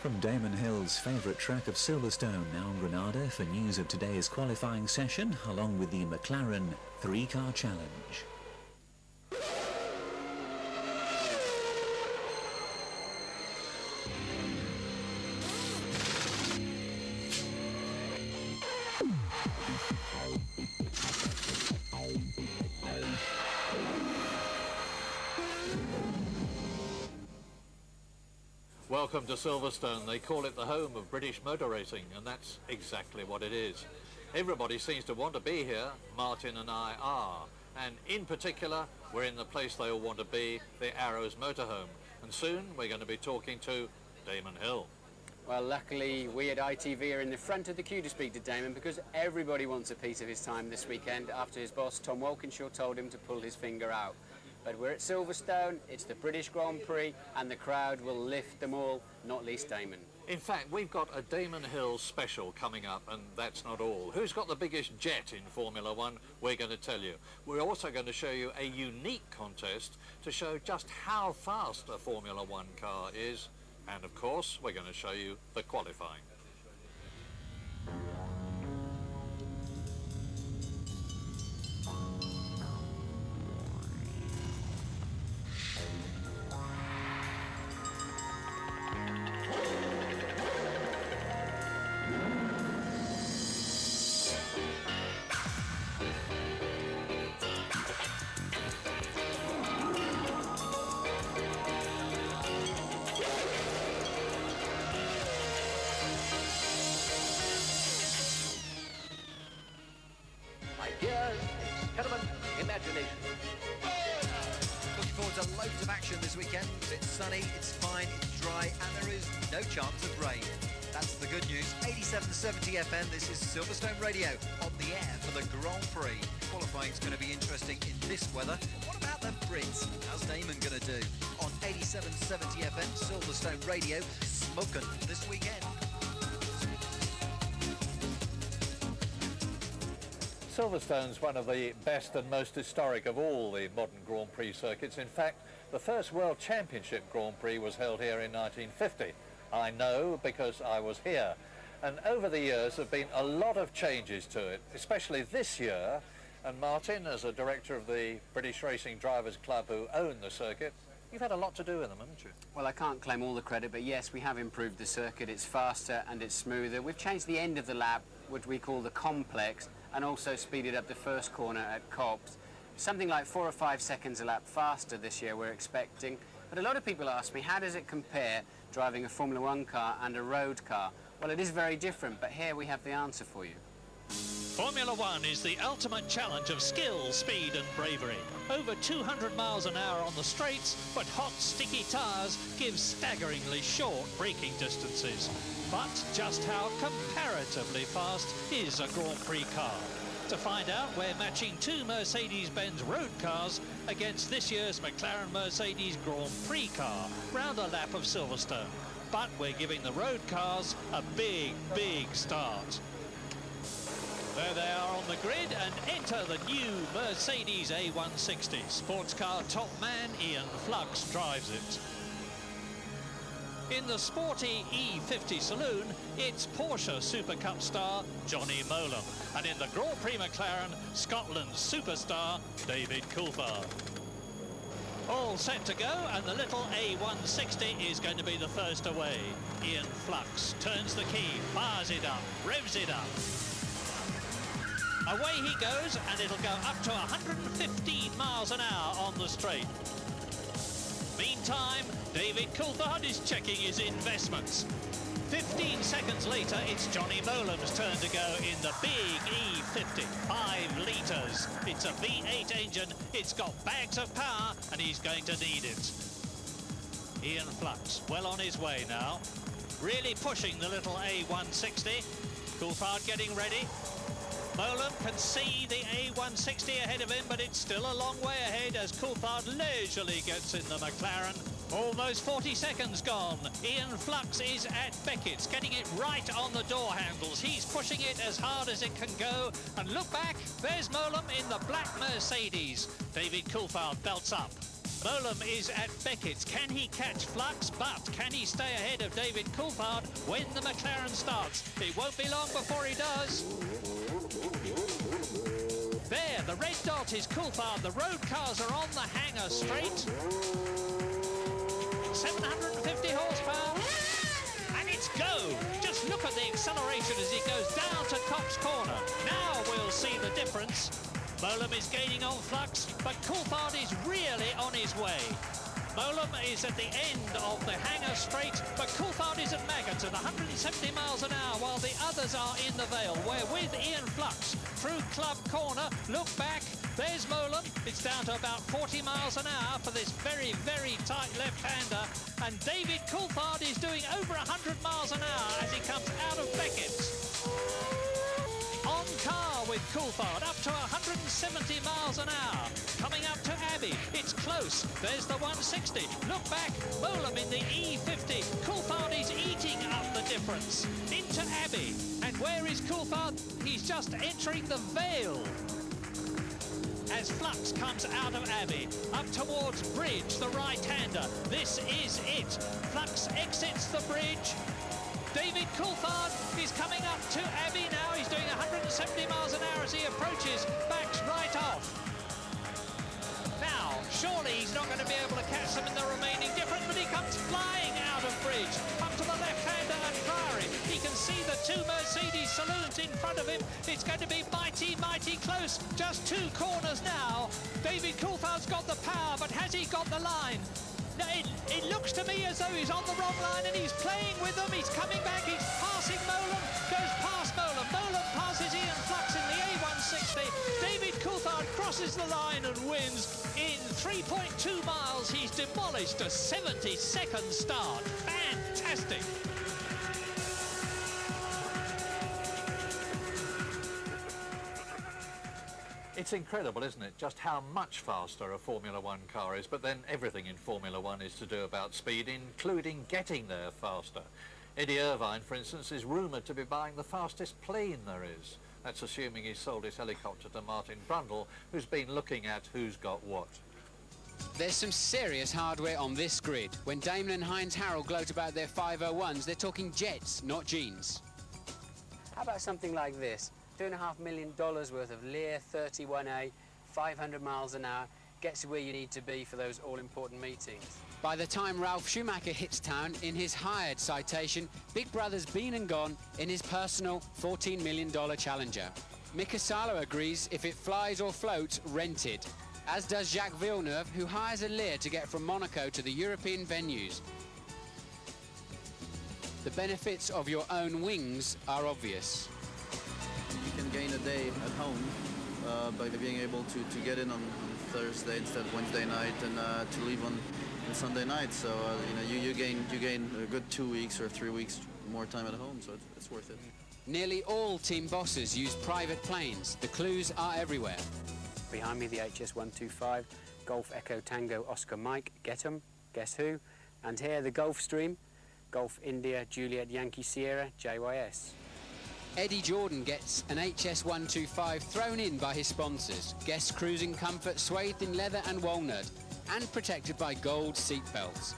From Damon Hill's favourite track of Silverstone, now in Granada, for news of today's qualifying session, along with the McLaren three-car challenge. Welcome to Silverstone. They call it the home of British motor racing, and that's exactly what it is. Everybody seems to want to be here. Martin and I are. And in particular, we're in the place they all want to be, the Arrows motorhome. And soon we're going to be talking to Damon Hill. Well, luckily, we at ITV are in the front of the queue to speak to Damon because everybody wants a piece of his time this weekend after his boss, Tom Walkinshaw, told him to pull his finger out. But we're at Silverstone, it's the British Grand Prix, and the crowd will lift them all, not least Damon. In fact, we've got a Damon Hill special coming up, and that's not all. Who's got the biggest jet in Formula One? We're going to tell you. We're also going to show you a unique contest to show just how fast a Formula One car is. And of course, we're going to show you the qualifying. This weekend. It's sunny, it's fine, it's dry, and there is no chance of rain. That's the good news. 8770 FM, this is Silverstone Radio on the air for the Grand Prix. Qualifying's going to be interesting in this weather. What about the Brits? How's Damon going to do? On 8770 FM, Silverstone Radio, smoking this weekend. Silverstone's one of the best and most historic of all the modern Grand Prix circuits. In fact, the first World Championship Grand Prix was held here in 1950. I know because I was here. And over the years there have been a lot of changes to it, especially this year. And Martin, as a director of the British Racing Drivers Club who own the circuit, you've had a lot to do with them, haven't you? Well, I can't claim all the credit, but yes, we have improved the circuit. It's faster and it's smoother. We've changed the end of the lap, which we call the complex, and also speeded up the first corner at Copse. Something like four or five seconds a lap faster this year we're expecting. But a lot of people ask me, how does it compare driving a Formula One car and a road car? Well, it is very different, but here we have the answer for you. Formula One is the ultimate challenge of skill, speed and bravery. Over 200 miles an hour on the straights, but hot, sticky tyres give staggeringly short braking distances. But just how comparatively fast is a Grand Prix car? To find out, we're matching two Mercedes-Benz road cars against this year's McLaren Mercedes Grand Prix car round a lap of Silverstone. But we're giving the road cars a big, big start. There they are on the grid and enter the new Mercedes A160. Sports car top man Ian Flux drives it. In the sporty E50 saloon, it's Porsche Super Cup star Johnny Mowlem. And in the Grand Prix McLaren, Scotland's superstar David Coulthard. All set to go, and the little A160 is going to be the first away. Ian Flux turns the key, fires it up, revs it up. Away he goes, and it'll go up to 115 miles an hour on the straight. Meantime, David Coulthard is checking his investments. 15 seconds later, it's Johnny Mowlem's turn to go in the big E50. Five litres. It's a V8 engine, it's got bags of power, and he's going to need it. Ian Flux, well on his way now. Really pushing the little A160. Coulthard getting ready. Mowlem can see the A160 ahead of him, but it's still a long way ahead as Coulthard leisurely gets in the McLaren. Almost 40 seconds gone. Ian Flux is at Beckett's, getting it right on the door handles. He's pushing it as hard as it can go. And look back, there's Mowlem in the black Mercedes. David Coulthard belts up. Mowlem is at Beckett's. Can he catch Flux? But can he stay ahead of David Coulthard when the McLaren starts? It won't be long before he does. There, the red dot is Coulthard. The road cars are on the hangar straight. 750 horsepower. And it's go. Just look at the acceleration as he goes down to Copse Corner. Now we'll see the difference. Mowlem is gaining on Flux, but Coulthard is really on his way. Mowlem is at the end of the hangar straight, but Coulthard is at Maggotts at 170 miles an hour, while the others are in the Vale, where with Ian Flux through Club Corner, look back, there's Mowlem. It's down to about 40 miles an hour for this very, very tight left-hander. And David Coulthard is doing over 100 miles an hour as he comes out of Beckett's on car with Coulthard, up to 170 miles an hour. Coming up to Abbey, it's close. There's the 160. Look back, Mowlem in the E50. Coulthard is eating up the difference. Into Abbey. And where is Coulthard? He's just entering the Vale as Flux comes out of Abbey. Up towards Bridge, the right-hander. This is it. Flux exits the bridge. David Coulthard is coming up to Abbey now. He's doing 170 miles an hour as he approaches. Backs right off. Now, surely he's not going to be able to catch them in the remaining difference, but he comes flying out of bridge. Two Mercedes saloons in front of him. It's going to be mighty, mighty close. Just two corners now. David Coulthard's got the power, but has he got the line? It, it, looks to me as though he's on the wrong line and he's playing with them. He's coming back. He's passing Mowlem. Goes past Mowlem. Mowlem passes Ian Flux in the A160. David Coulthard crosses the line and wins. In 3.2 miles, he's demolished a 72nd start. Fantastic. It's incredible, isn't it, just how much faster a Formula One car is, but then everything in Formula One is to do about speed, including getting there faster. Eddie Irvine, for instance, is rumoured to be buying the fastest plane there is. That's assuming he sold his helicopter to Martin Brundle, who's been looking at who's got what. There's some serious hardware on this grid. When Damon and Heinz-Harald gloat about their 501s, they're talking jets, not jeans. How about something like this? $2.5 million worth of Lear 31A, 500 miles an hour, gets you where you need to be for those all-important meetings. By the time Ralf Schumacher hits town in his hired citation, Big Brother's been and gone in his personal $14 million Challenger. Mika Salo agrees if it flies or floats, rent it. As does Jacques Villeneuve, who hires a Lear to get from Monaco to the European venues. The benefits of your own wings are obvious can gain a day at home uh, by being able to, to get in on, on Thursday instead of Wednesday night and uh, to leave on, on Sunday night. So uh, you know you, you gain you gain a good two weeks or three weeks more time at home. So it's, it's worth it. Nearly all team bosses use private planes. The clues are everywhere. Behind me, the HS-125, Golf Echo Tango Oscar Mike, get 'em, guess who? And here, the Gulfstream, Golf India Juliet Yankee Sierra JYS. Eddie Jordan gets an HS125 thrown in by his sponsors. Guest cruising comfort swathed in leather and walnut and protected by gold seat belts.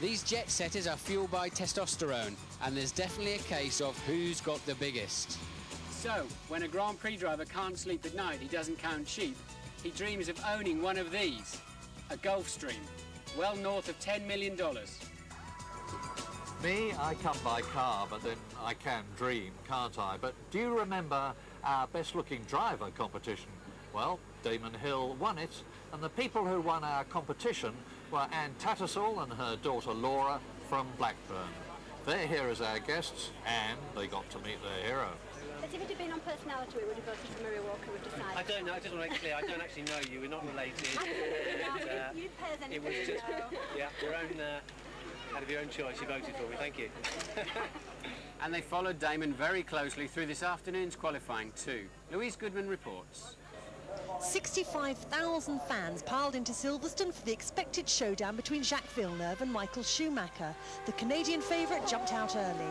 These jet setters are fueled by testosterone and there's definitely a case of who's got the biggest. So, when a Grand Prix driver can't sleep at night, he doesn't count sheep. He dreams of owning one of these, a Gulfstream, well north of $10 million. Me, I come by car, but then I can dream, can't I? But do you remember our best-looking driver competition? Well, Damon Hill won it, and the people who won our competition were Anne Tattersall and her daughter Laura from Blackburn. They're here as our guests, and they got to meet their hero. As if it had been on personality, we would have voted for Murray Walker would decide. I don't know, I just want to make clear, I don't actually know you, we're not related. and, uh, you, you it was just, yeah, your own uh, out of your own choice, you voted for me. Thank you. and they followed Damon very closely through this afternoon's qualifying too. Louise Goodman reports. 65,000 fans piled into Silverstone for the expected showdown between Jacques Villeneuve and Michael Schumacher. The Canadian favourite jumped out early.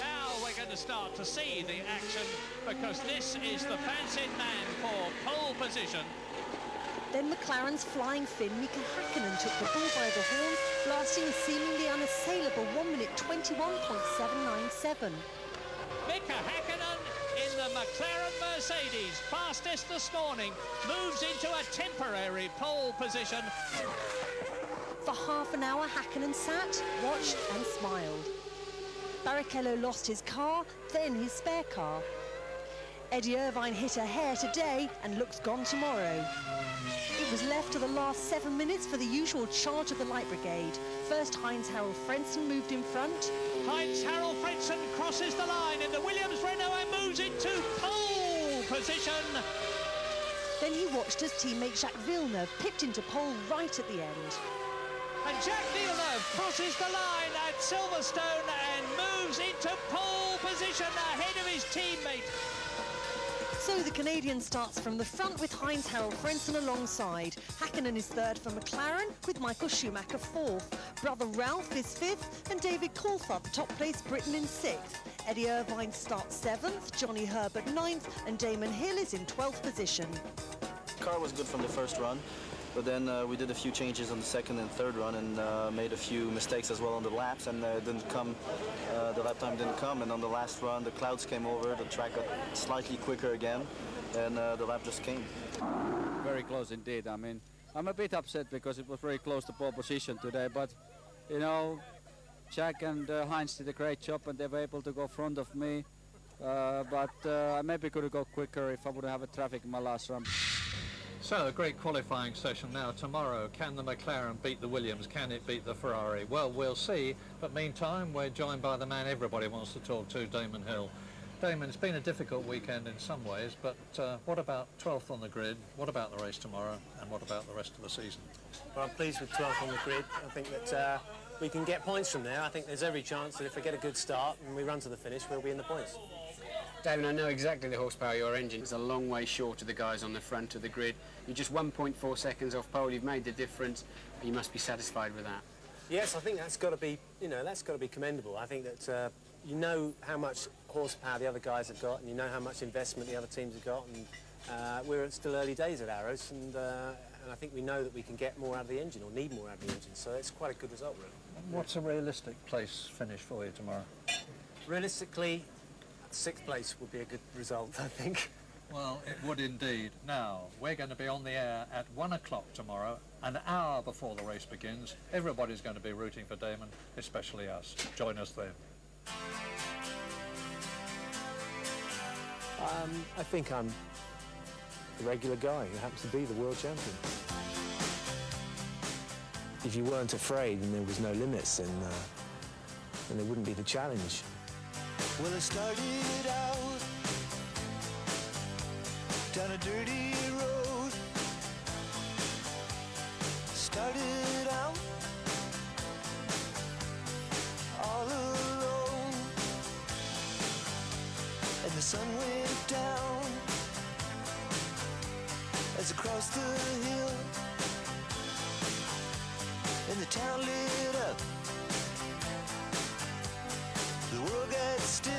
Now we're going to start to see the action because this is the fancied man for pole position Then McLaren's flying Finn, Mika Hakkinen, took the bull by the horns, blasting a seemingly unassailable 1 minute 21.797. Mika Hakkinen in the McLaren Mercedes, fastest this morning, moves into a temporary pole position. For half an hour, Hakkinen sat, watched and smiled. Barrichello lost his car, then his spare car. Eddie Irvine hit a hair today and looks gone tomorrow. It was left to the last seven minutes for the usual charge of the Light Brigade. First, Heinz-Harald Frentzen moved in front. Heinz-Harald Frentzen crosses the line in the Williams Renault and moves into pole position. Then he watched as teammate Jacques Villeneuve pipped into pole right at the end. And Jacques Villeneuve crosses the line at Silverstone and moves into pole position ahead of his teammate. So the Canadian starts from the front with Heinz-Harald Frentzen alongside. Hakkinen is third for McLaren, with Michael Schumacher fourth. Brother Ralf is fifth, and David Coulthard, top place Britain in sixth. Eddie Irvine starts seventh, Johnny Herbert ninth, and Damon Hill is in 12th position. car was good from the first run, but then uh, we did a few changes on the second and third run and uh, made a few mistakes as well on the laps and uh, didn't come, uh, the lap time didn't come and on the last run the clouds came over, the track got slightly quicker again and uh, the lap just came. Very close indeed. I mean, I'm a bit upset because it was very close to pole position today, but you know, Jack and uh, Heinz did a great job and they were able to go front of me. But I maybe could have got quicker if I wouldn't have a traffic in my last run. So a great qualifying session now tomorrow. Can the McLaren beat the Williams? Can it beat the Ferrari? Well, we'll see. But meantime, we're joined by the man everybody wants to talk to, Damon Hill. Damon, it's been a difficult weekend in some ways, but uh, what about 12th on the grid? What about the race tomorrow? And what about the rest of the season? Well, I'm pleased with 12th on the grid. I think that uh, we can get points from there. I think there's every chance that if we get a good start and we run to the finish, we'll be in the points. David, I know exactly the horsepower of your engine. It's a long way short of the guys on the front of the grid. You're just 1.4 seconds off pole. You've made the difference. You must be satisfied with that. Yes, I think that's got to be, you know, that's got to be commendable. I think that uh, you know how much horsepower the other guys have got, and you know how much investment the other teams have got, and uh, we're still early days at Arrows, and, uh, and I think we know that we can get more out of the engine, or need more out of the engine, so it's quite a good result, really. What's a realistic place finish for you tomorrow? Realistically, sixth place would be a good result, I think. Well, it would indeed. Now, we're going to be on the air at one o'clock tomorrow, an hour before the race begins. Everybody's going to be rooting for Damon, especially us. Join us then. Um, I think I'm a regular guy who happens to be the world champion. If you weren't afraid and there was no limits, then, uh, then there wouldn't be the challenge. Well, I started out down a dirty road. Started out all alone. And the sun went down as I crossed the hill. Town lit up. The world got still.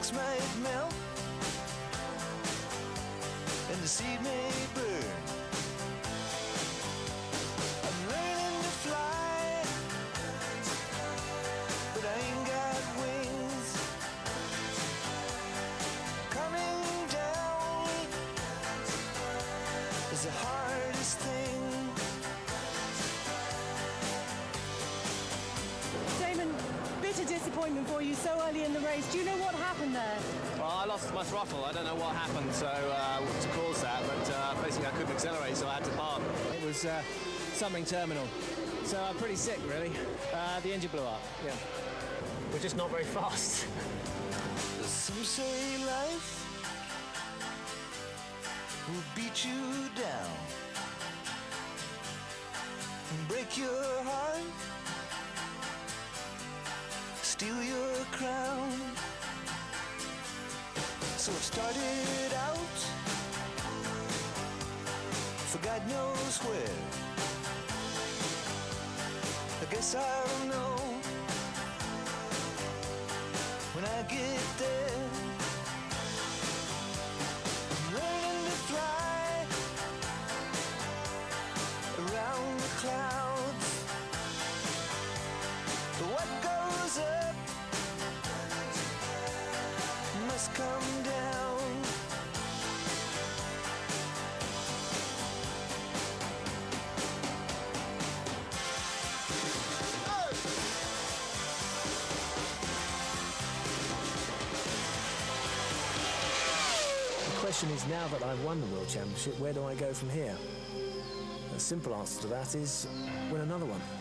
Rocks might melt and the seed may burn. I'm learning to fly, but I ain't got wings. Coming down is the hardest thing. Damon, bitter disappointment for you so early in the race. Do you know what I don't know what happened so uh, to cause that, but uh, basically I couldn't accelerate, so I had to park. It was uh, something terminal. So I'm pretty sick, really. Uh, the engine blew up. Yeah. We're just not very fast. Some say life will beat you down. break your heart, steal your crown. So it started out for God knows where. I guess I'll know when I get there. Question is now that I've won the World Championship, where do I go from here? The simple answer to that is win another one.